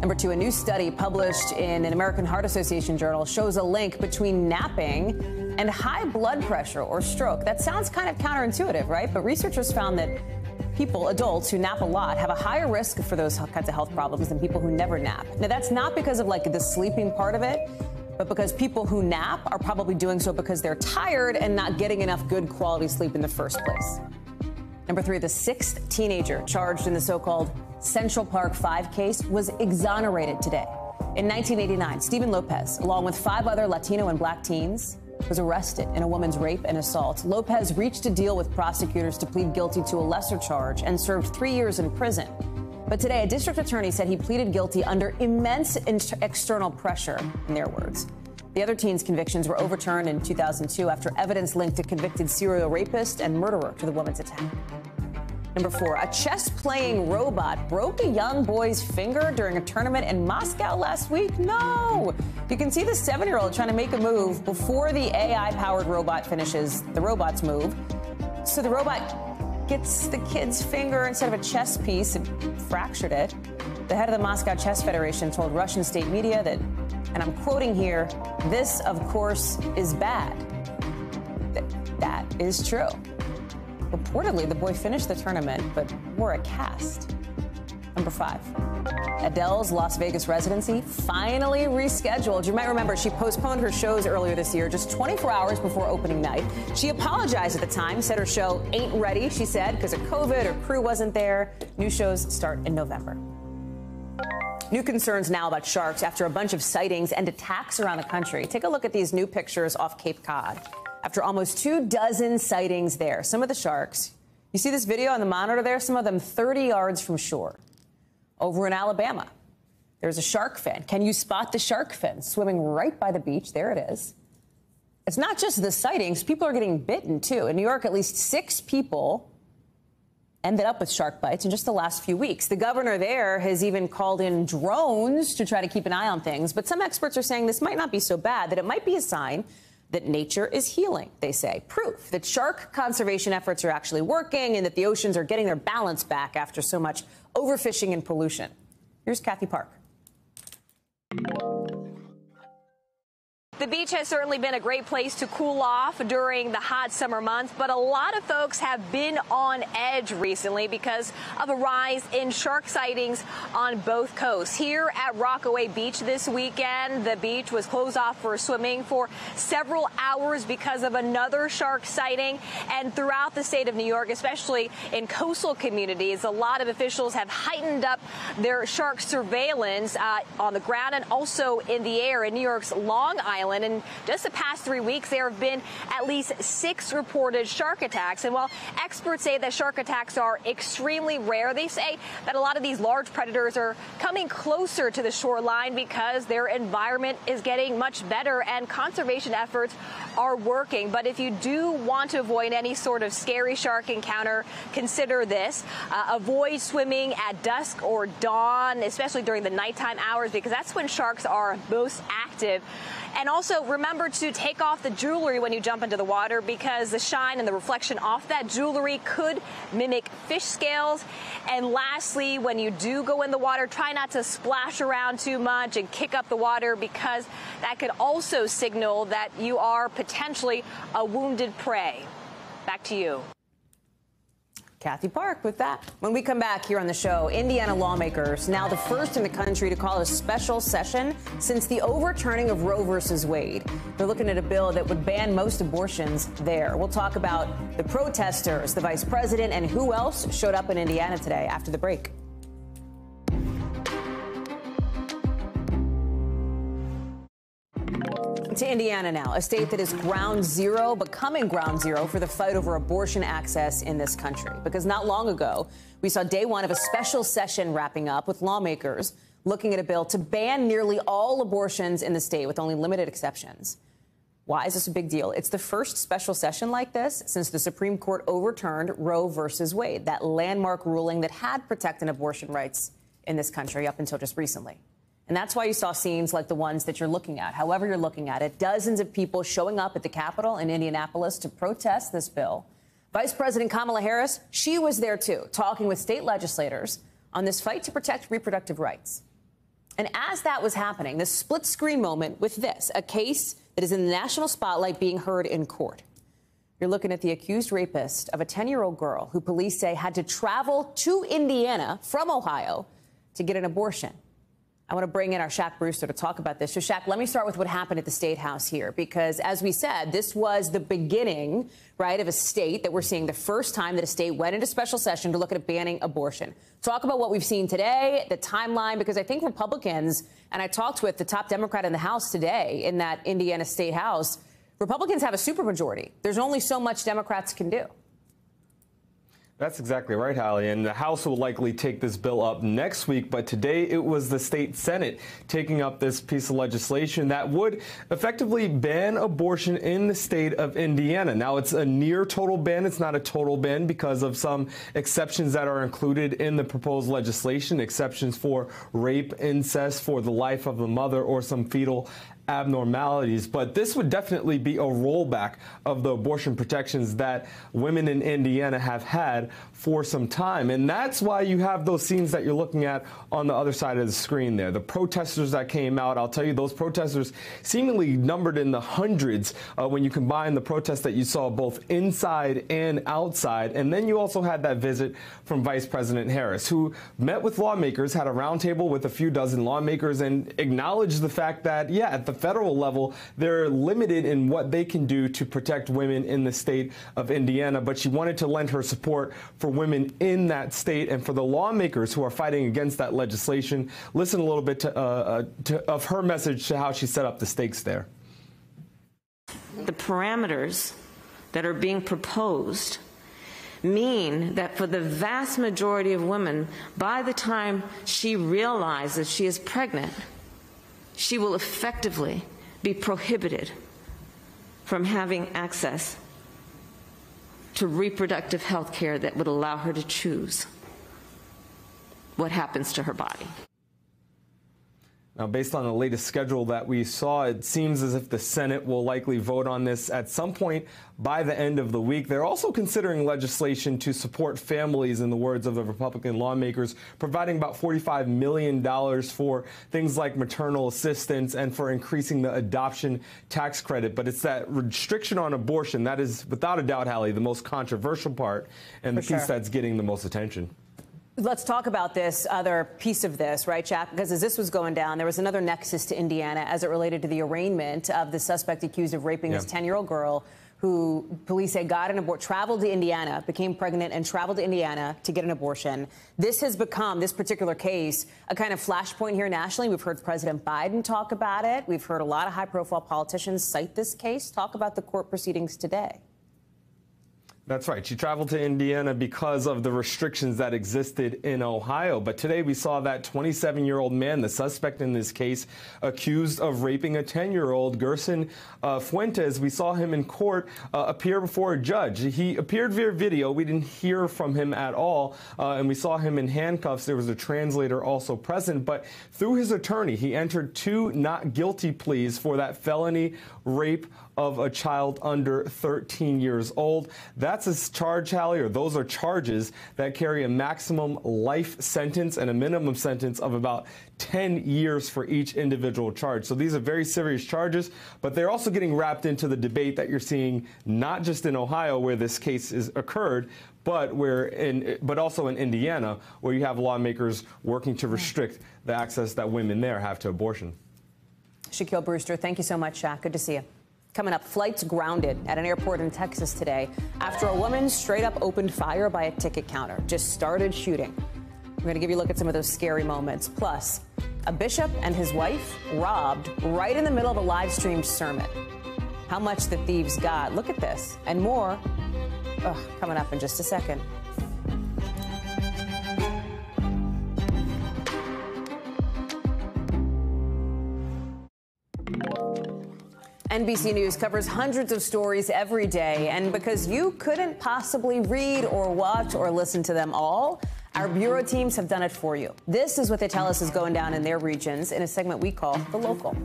Number two, a new study published in an American Heart Association journal shows a link between napping and high blood pressure or stroke. That sounds kind of counterintuitive, right? But researchers found that people, adults who nap a lot, have a higher risk for those kinds of health problems than people who never nap. Now, that's not because of like the sleeping part of it, but because people who nap are probably doing so because they're tired and not getting enough good quality sleep in the first place. Number three, the sixth teenager charged in the so called Central Park 5 case was exonerated today. In 1989, Steven Lopez, along with five other Latino and black teens, was arrested in a woman's rape and assault. Lopez reached a deal with prosecutors to plead guilty to a lesser charge and served three years in prison. But today, a district attorney said he pleaded guilty under immense external pressure, in their words. The other teen's convictions were overturned in 2002 after evidence linked a convicted serial rapist and murderer to the woman's attack. Number four, a chess playing robot broke a young boy's finger during a tournament in Moscow last week. No! You can see the seven year old trying to make a move before the AI powered robot finishes the robot's move. So the robot gets the kid's finger instead of a chess piece and fractured it. The head of the Moscow Chess Federation told Russian state media that, and I'm quoting here, this, of course, is bad. that is true. Reportedly, the boy finished the tournament but wore a cast. Number five. Adele's Las Vegas residency finally rescheduled. You might remember she postponed her shows earlier this year, just 24 hours before opening night. She apologized at the time, said her show ain't ready, she said, because of COVID, her crew wasn't there. New shows start in November. New concerns now about sharks after a bunch of sightings and attacks around the country. Take a look at these new pictures off Cape Cod after almost two dozen sightings there. Some of the sharks, you see this video on the monitor there, some of them 30 yards from shore. Over in Alabama, there's a shark fin. Can you spot the shark fin swimming right by the beach? There it is. It's not just the sightings, people are getting bitten too. In New York, at least six people ended up with shark bites in just the last few weeks. The governor there has even called in drones to try to keep an eye on things. But some experts are saying this might not be so bad, that it might be a sign that nature is healing, they say. Proof that shark conservation efforts are actually working and that the oceans are getting their balance back after so much overfishing and pollution. Here's Kathy Park. The beach has certainly been a great place to cool off during the hot summer months, but a lot of folks have been on edge recently because of a rise in shark sightings on both coasts. Here at Rockaway Beach this weekend, the beach was closed off for swimming for several hours because of another shark sighting. And throughout the state of New York, especially in coastal communities, a lot of officials have heightened up their shark surveillance uh, on the ground and also in the air in New York's Long Island. Island. In just the past three weeks, there have been at least six reported shark attacks. And while experts say that shark attacks are extremely rare, they say that a lot of these large predators are coming closer to the shoreline because their environment is getting much better and conservation efforts are working. But if you do want to avoid any sort of scary shark encounter, consider this. Uh, avoid swimming at dusk or dawn, especially during the nighttime hours, because that's when sharks are most active. And also remember to take off the jewelry when you jump into the water because the shine and the reflection off that jewelry could mimic fish scales. And lastly, when you do go in the water, try not to splash around too much and kick up the water because that could also signal that you are potentially a wounded prey. Back to you. Kathy Park with that. When we come back here on the show, Indiana lawmakers, now the first in the country to call a special session since the overturning of Roe versus Wade. They're looking at a bill that would ban most abortions there. We'll talk about the protesters, the vice president, and who else showed up in Indiana today after the break. To Indiana now, a state that is ground zero, becoming ground zero for the fight over abortion access in this country. Because not long ago, we saw day one of a special session wrapping up with lawmakers looking at a bill to ban nearly all abortions in the state with only limited exceptions. Why is this a big deal? It's the first special session like this since the Supreme Court overturned Roe versus Wade, that landmark ruling that had protected abortion rights in this country up until just recently. And that's why you saw scenes like the ones that you're looking at. However, you're looking at it, dozens of people showing up at the Capitol in Indianapolis to protest this bill. Vice President Kamala Harris, she was there too, talking with state legislators on this fight to protect reproductive rights. And as that was happening, this split screen moment with this, a case that is in the national spotlight being heard in court. You're looking at the accused rapist of a 10 year old girl who police say had to travel to Indiana from Ohio to get an abortion. I want to bring in our Shaq Brewster to talk about this. So, Shaq, let me start with what happened at the State House here, because as we said, this was the beginning, right, of a state that we're seeing the first time that a state went into special session to look at banning abortion. Talk about what we've seen today, the timeline, because I think Republicans, and I talked with the top Democrat in the House today in that Indiana State House, Republicans have a supermajority. There's only so much Democrats can do. That's exactly right, Hallie. And the House will likely take this bill up next week. But today it was the state Senate taking up this piece of legislation that would effectively ban abortion in the state of Indiana. Now, it's a near total ban. It's not a total ban because of some exceptions that are included in the proposed legislation, exceptions for rape, incest, for the life of the mother, or some fetal abnormalities, but this would definitely be a rollback of the abortion protections that women in Indiana have had for some time. And that's why you have those scenes that you're looking at on the other side of the screen there. The protesters that came out, I'll tell you, those protesters seemingly numbered in the hundreds uh, when you combine the protests that you saw both inside and outside. And then you also had that visit from Vice President Harris, who met with lawmakers, had a roundtable with a few dozen lawmakers, and acknowledged the fact that, yeah, at the federal level, they're limited in what they can do to protect women in the state of Indiana. But she wanted to lend her support for women in that state and for the lawmakers who are fighting against that legislation. Listen a little bit to, uh, uh, to, of her message to how she set up the stakes there. The parameters that are being proposed mean that for the vast majority of women, by the time she realizes she is pregnant, she will effectively be prohibited from having access to reproductive health care that would allow her to choose what happens to her body. Now, based on the latest schedule that we saw, it seems as if the Senate will likely vote on this at some point by the end of the week. They're also considering legislation to support families, in the words of the Republican lawmakers, providing about $45 million for things like maternal assistance and for increasing the adoption tax credit. But it's that restriction on abortion that is, without a doubt, Hallie, the most controversial part and for the piece sure. that's getting the most attention. Let's talk about this other piece of this, right, Shaq? Because as this was going down, there was another nexus to Indiana as it related to the arraignment of the suspect accused of raping yeah. this 10 year old girl who police say got an abortion, traveled to Indiana, became pregnant, and traveled to Indiana to get an abortion. This has become, this particular case, a kind of flashpoint here nationally. We've heard President Biden talk about it. We've heard a lot of high profile politicians cite this case, talk about the court proceedings today. That's right. She traveled to Indiana because of the restrictions that existed in Ohio. But today we saw that 27 year old man, the suspect in this case, accused of raping a 10 year old, Gerson uh, Fuentes. We saw him in court uh, appear before a judge. He appeared via video. We didn't hear from him at all. Uh, and we saw him in handcuffs. There was a translator also present. But through his attorney, he entered two not guilty pleas for that felony rape of a child under 13 years old. That's a charge, Hallie, or those are charges that carry a maximum life sentence and a minimum sentence of about 10 years for each individual charge. So these are very serious charges, but they're also getting wrapped into the debate that you're seeing not just in Ohio where this case is occurred, but where in but also in Indiana where you have lawmakers working to restrict the access that women there have to abortion. Shaquille Brewster, thank you so much, Shaq. Good to see you. Coming up, flights grounded at an airport in Texas today after a woman straight up opened fire by a ticket counter, just started shooting. We're going to give you a look at some of those scary moments. Plus, A bishop and his wife robbed right in the middle of a live streamed sermon. How much the thieves got. Look at this and more ugh, coming up in just a second. NBC News covers hundreds of stories every day, and because you couldn't possibly read or watch or listen to them all, our bureau teams have done it for you. This is what they tell us is going down in their regions in a segment we call The Local.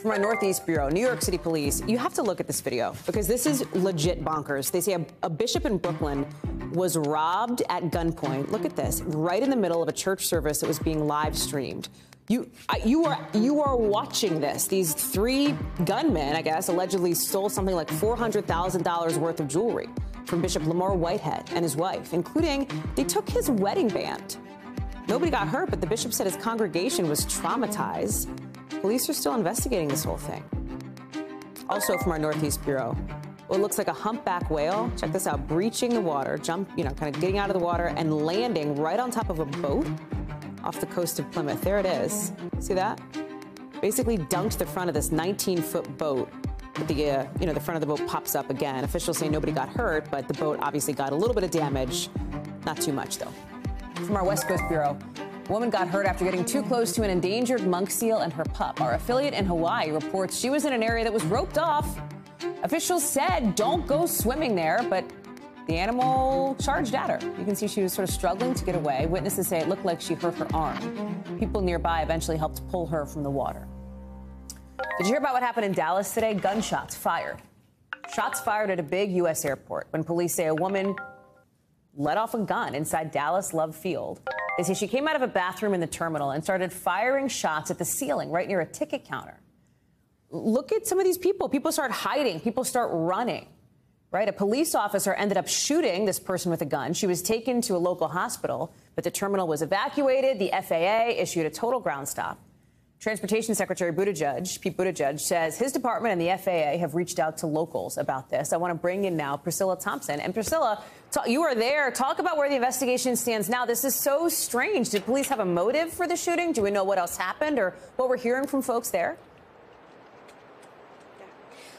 From our Northeast Bureau, New York City Police, you have to look at this video because this is legit bonkers. They say a, a bishop in Brooklyn was robbed at gunpoint. Look at this, right in the middle of a church service that was being live streamed. You, you are you are watching this. These three gunmen, I guess, allegedly stole something like four hundred thousand dollars worth of jewelry from Bishop Lamar Whitehead and his wife, including they took his wedding band. Nobody got hurt, but the bishop said his congregation was traumatized. Police are still investigating this whole thing. Also, from our Northeast Bureau, what looks like a humpback whale. Check this out: breaching the water, jump, you know, kind of getting out of the water and landing right on top of a boat off the coast of Plymouth. There it is. See that? Basically dunked the front of this 19-foot boat. The, uh, you know, the front of the boat pops up again. Officials say nobody got hurt, but the boat obviously got a little bit of damage. Not too much, though. From our West Coast Bureau, a woman got hurt after getting too close to an endangered monk seal and her pup. Our affiliate in Hawaii reports she was in an area that was roped off. Officials said don't go swimming there, but the animal charged at her. You can see she was sort of struggling to get away. Witnesses say it looked like she hurt her arm. People nearby eventually helped pull her from the water. Did you hear about what happened in Dallas today? Gunshots fired. Shots fired at a big U.S. airport when police say a woman let off a gun inside Dallas Love Field. They say she came out of a bathroom in the terminal and started firing shots at the ceiling right near a ticket counter. Look at some of these people. People start hiding, people start running right? A police officer ended up shooting this person with a gun. She was taken to a local hospital, but the terminal was evacuated. The FAA issued a total ground stop. Transportation Secretary Buttigieg, Pete Buttigieg, says his department and the FAA have reached out to locals about this. I want to bring in now Priscilla Thompson. And Priscilla, you are there. Talk about where the investigation stands now. This is so strange. Did police have a motive for the shooting? Do we know what else happened or what we're hearing from folks there?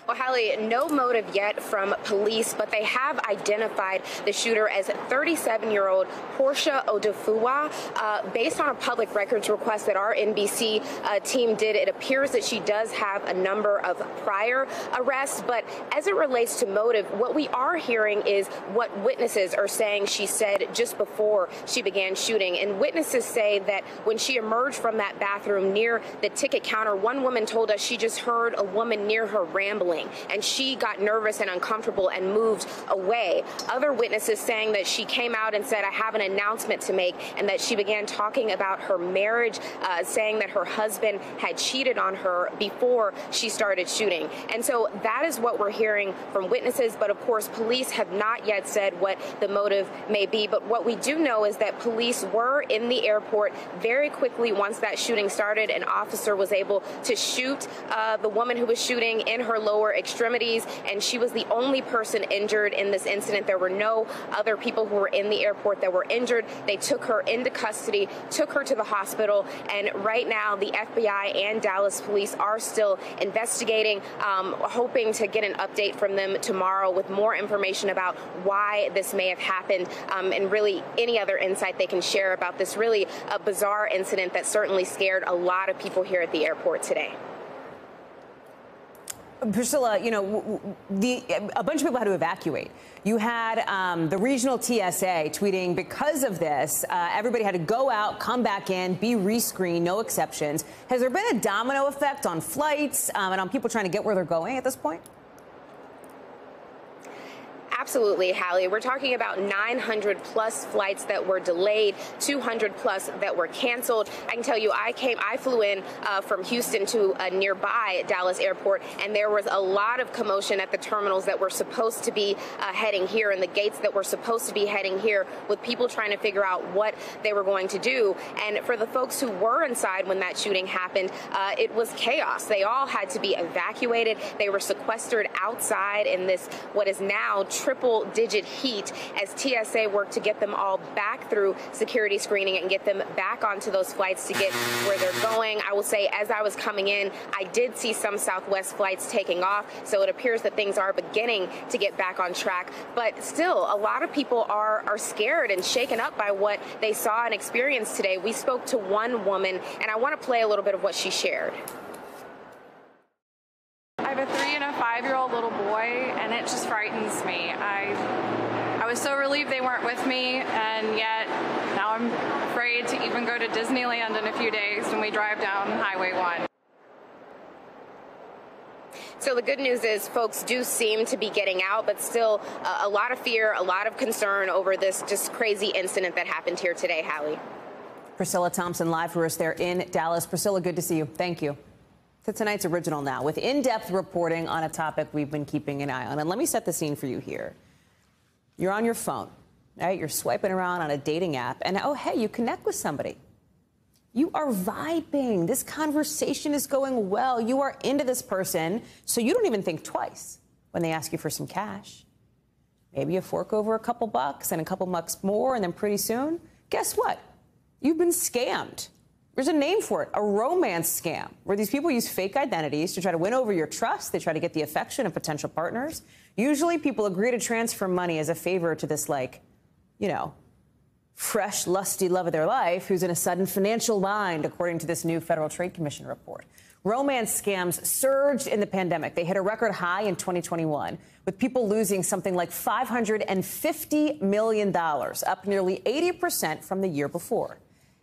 Well, Hallie, no motive yet from police, but they have identified the shooter as 37-year-old Portia Odufuwa. Uh, based on a public records request that our NBC uh, team did, it appears that she does have a number of prior arrests. But as it relates to motive, what we are hearing is what witnesses are saying she said just before she began shooting. And witnesses say that when she emerged from that bathroom near the ticket counter, one woman told us she just heard a woman near her rambling and she got nervous and uncomfortable and moved away. Other witnesses saying that she came out and said, I have an announcement to make, and that she began talking about her marriage, uh, saying that her husband had cheated on her before she started shooting. And so that is what we're hearing from witnesses, but of course, police have not yet said what the motive may be. But what we do know is that police were in the airport very quickly once that shooting started. An officer was able to shoot uh, the woman who was shooting in her lower lower extremities, and she was the only person injured in this incident. There were no other people who were in the airport that were injured. They took her into custody, took her to the hospital, and right now the FBI and Dallas police are still investigating, um, hoping to get an update from them tomorrow with more information about why this may have happened um, and really any other insight they can share about this really a bizarre incident that certainly scared a lot of people here at the airport today. Priscilla, you know, the, a bunch of people had to evacuate. You had um, the regional TSA tweeting because of this, uh, everybody had to go out, come back in, be rescreened, no exceptions. Has there been a domino effect on flights um, and on people trying to get where they're going at this point? Absolutely, Hallie. We're talking about 900 plus flights that were delayed, 200 plus that were canceled. I can tell you, I came, I flew in uh, from Houston to a nearby Dallas airport, and there was a lot of commotion at the terminals that were supposed to be uh, heading here and the gates that were supposed to be heading here with people trying to figure out what they were going to do. And for the folks who were inside when that shooting happened, uh, it was chaos. They all had to be evacuated. They were sequestered outside in this, what is now triple triple digit heat as TSA worked to get them all back through security screening and get them back onto those flights to get where they're going. I will say, as I was coming in, I did see some Southwest flights taking off, so it appears that things are beginning to get back on track. But still, a lot of people are, are scared and shaken up by what they saw and experienced today. We spoke to one woman, and I want to play a little bit of what she shared. I have a three and a five year old little boy, and it just frightens me. I I was so relieved they weren't with me, and yet now I'm afraid to even go to Disneyland in a few days when we drive down Highway 1. So the good news is folks do seem to be getting out, but still uh, a lot of fear, a lot of concern over this just crazy incident that happened here today, Hallie. Priscilla Thompson live for us there in Dallas. Priscilla, good to see you. Thank you. To tonight's original now with in-depth reporting on a topic we've been keeping an eye on. And let me set the scene for you here. You're on your phone, right? You're swiping around on a dating app, and oh, hey, you connect with somebody. You are vibing. This conversation is going well. You are into this person, so you don't even think twice when they ask you for some cash. Maybe you fork over a couple bucks and a couple bucks more, and then pretty soon, guess what? You've been scammed. There's a name for it, a romance scam, where these people use fake identities to try to win over your trust. They try to get the affection of potential partners. Usually people agree to transfer money as a favor to this, like, you know, fresh, lusty love of their life who's in a sudden financial bind, according to this new Federal Trade Commission report. Romance scams surged in the pandemic. They hit a record high in 2021, with people losing something like $550 million, up nearly 80% from the year before.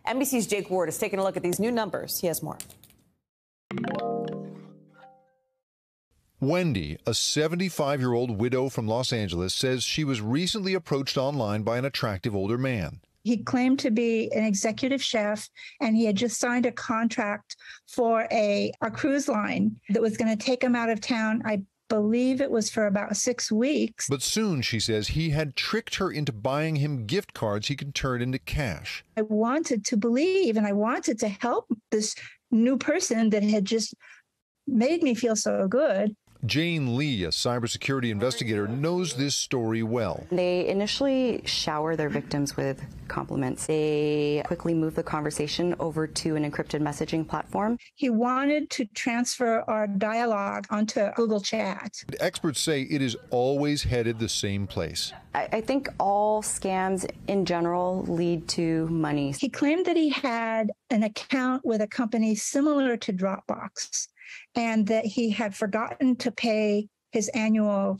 NBC's Jake Ward is taking a look at these new numbers. He has more. Wendy, a 75 year old widow from Los Angeles, says she was recently approached online by an attractive older man. He claimed to be an executive chef and he had just signed a contract for a, a cruise line that was going to take him out of town. I believe it was for about six weeks. But soon, she says, he had tricked her into buying him gift cards he could turn into cash. I wanted to believe and I wanted to help this new person that had just made me feel so good. Jane Lee, a cybersecurity investigator, knows this story well. They initially shower their victims with compliments. They quickly move the conversation over to an encrypted messaging platform. He wanted to transfer our dialogue onto Google Chat. Experts say it is always headed the same place. I, I think all scams in general lead to money. He claimed that he had an account with a company similar to Dropbox and that he had forgotten to pay his annual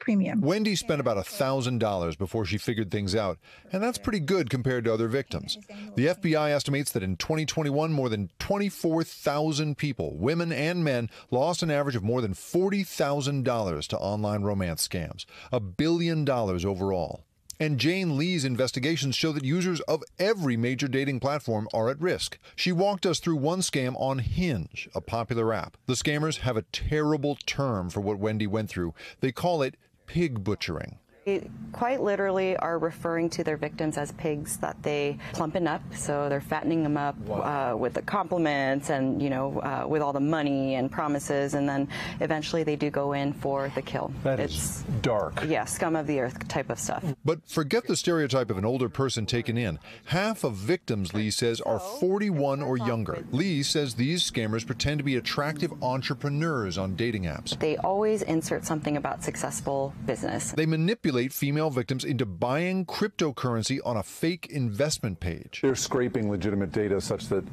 premium. Wendy spent about $1,000 before she figured things out, and that's pretty good compared to other victims. The FBI estimates that in 2021, more than 24,000 people, women and men, lost an average of more than $40,000 to online romance scams, a billion dollars overall. And Jane Lee's investigations show that users of every major dating platform are at risk. She walked us through one scam on Hinge, a popular app. The scammers have a terrible term for what Wendy went through. They call it pig butchering. They quite literally are referring to their victims as pigs that they plumping up. So they're fattening them up wow. uh, with the compliments and, you know, uh, with all the money and promises. And then eventually they do go in for the kill. That it's, is dark. Yeah, scum of the earth type of stuff. But forget the stereotype of an older person taken in. Half of victims, Lee says, are 41 or younger. Lee says these scammers pretend to be attractive entrepreneurs on dating apps. They always insert something about successful business. They manipulate manipulate female victims into buying cryptocurrency on a fake investment page. They're scraping legitimate data such that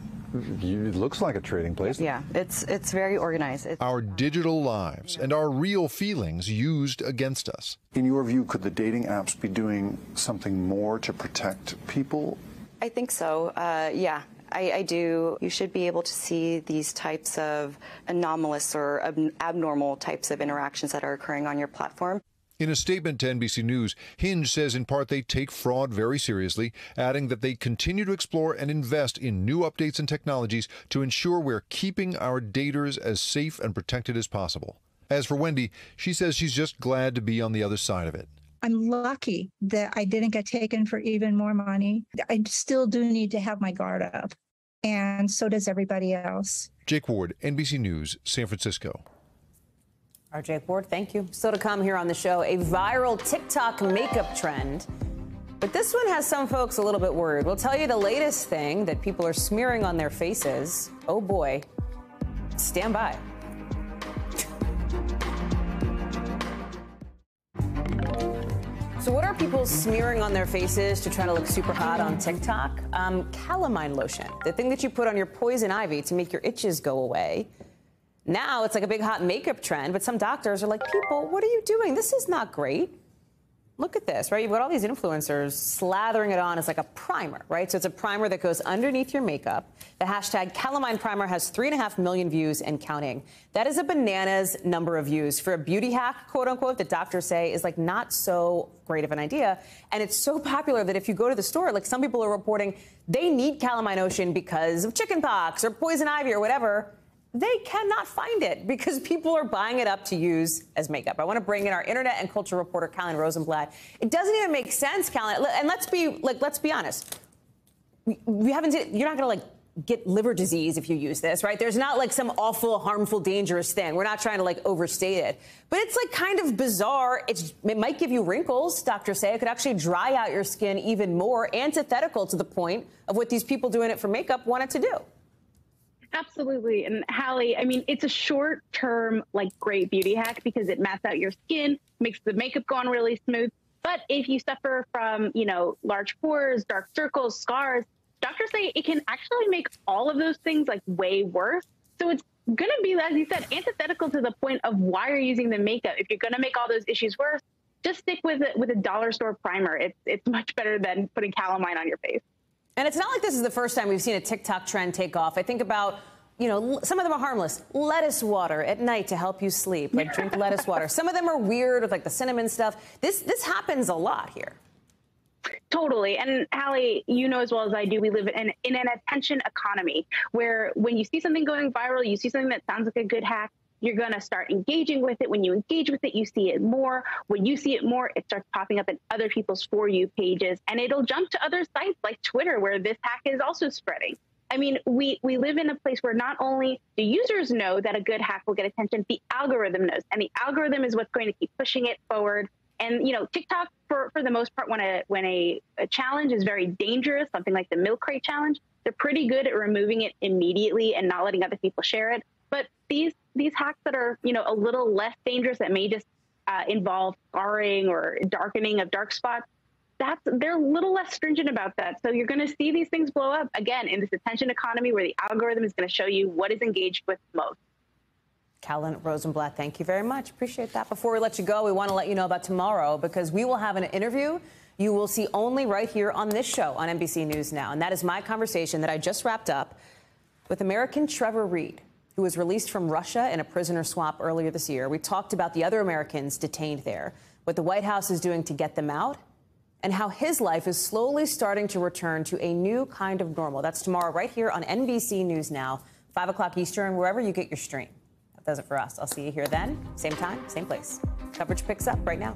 it looks like a trading place. Yeah, it's it's very organized. It's our digital lives and our real feelings used against us. In your view, could the dating apps be doing something more to protect people? I think so. Uh, yeah, I, I, do. You should be able to see these types of anomalous or ab- abnormal types of interactions that are occurring on your platform. In a statement to NBC News, Hinge says in part they take fraud very seriously, adding that they continue to explore and invest in new updates and technologies to ensure we're keeping our daters as safe and protected as possible. As for Wendy, she says she's just glad to be on the other side of it. I'm lucky that I didn't get taken for even more money. I still do need to have my guard up, and so does everybody else. Jake Ward, NBC News, San Francisco. Our Jake Ward, thank you. So to come here on the show, a viral TikTok makeup trend. But this one has some folks a little bit worried. We'll tell you the latest thing that people are smearing on their faces. Oh boy. Stand by. So, what are people smearing on their faces to try to look super hot on TikTok? Um, calamine lotion, the thing that you put on your poison ivy to make your itches go away. Now it's like a big hot makeup trend, but some doctors are like, people, what are you doing? This is not great. Look at this, right? You've got all these influencers slathering it on as like a primer, right? So it's a primer that goes underneath your makeup. The hashtag Calamine Primer has three and a half million views and counting. That is a bananas number of views for a beauty hack, quote unquote, that doctors say is like not so great of an idea. And it's so popular that if you go to the store, like some people are reporting they need calamine lotion because of chickenpox or poison ivy or whatever they cannot find it because people are buying it up to use as makeup. I want to bring in our internet and culture reporter, Kalhan Rosenblatt. It doesn't even make sense, Kalhan. And let's be like, let's be honest. We, we haven't. You're not going to like get liver disease if you use this, right? There's not like some awful, harmful, dangerous thing. We're not trying to like overstate it, but it's like kind of bizarre. It's, it might give you wrinkles, doctors say. It could actually dry out your skin even more, antithetical to the point of what these people doing it for makeup wanted to do. Absolutely. And Hallie, I mean, it's a short term, like great beauty hack because it mats out your skin, makes the makeup go on really smooth. But if you suffer from, you know, large pores, dark circles, scars, doctors say it can actually make all of those things like way worse. So it's going to be, as you said, antithetical to the point of why you're using the makeup. If you're going to make all those issues worse, just stick with it with a dollar store primer. It's it's much better than putting calamine on your face. And it's not like this is the first time we've seen a TikTok trend take off. I think about you know, some of them are harmless. Lettuce water at night to help you sleep. Like drink lettuce water. Some of them are weird with like the cinnamon stuff. This this happens a lot here. Totally. And Hallie, you know as well as I do, we live in, in an attention economy where when you see something going viral, you see something that sounds like a good hack, you're going to start engaging with it. When you engage with it, you see it more. When you see it more, it starts popping up in other people's For You pages, and it'll jump to other sites like Twitter, where this hack is also spreading. I mean, we, we live in a place where not only do users know that a good hack will get attention, the algorithm knows, and the algorithm is what's going to keep pushing it forward. And you know, TikTok, for, for the most part, when a when a, a challenge is very dangerous, something like the milk crate challenge, they're pretty good at removing it immediately and not letting other people share it. But these these hacks that are you know a little less dangerous that may just uh, involve scarring or darkening of dark spots, that's they're a little less stringent about that. So you're going to see these things blow up again in this attention economy where the algorithm is going to show you what is engaged with most. Kalhan Rosenblatt, thank you very much. Appreciate that. Before we let you go, we want to let you know about tomorrow because we will have an interview you will see only right here on this show on NBC News Now. And that is my conversation that I just wrapped up with American Trevor Reed, who was released from Russia in a prisoner swap earlier this year. We talked about the other Americans detained there, what the White House is doing to get them out, and how his life is slowly starting to return to a new kind of normal. That's tomorrow, right here on NBC News Now, 5 o'clock Eastern, wherever you get your stream. That does it for us. I'll see you here then, same time, same place. Coverage picks up right now.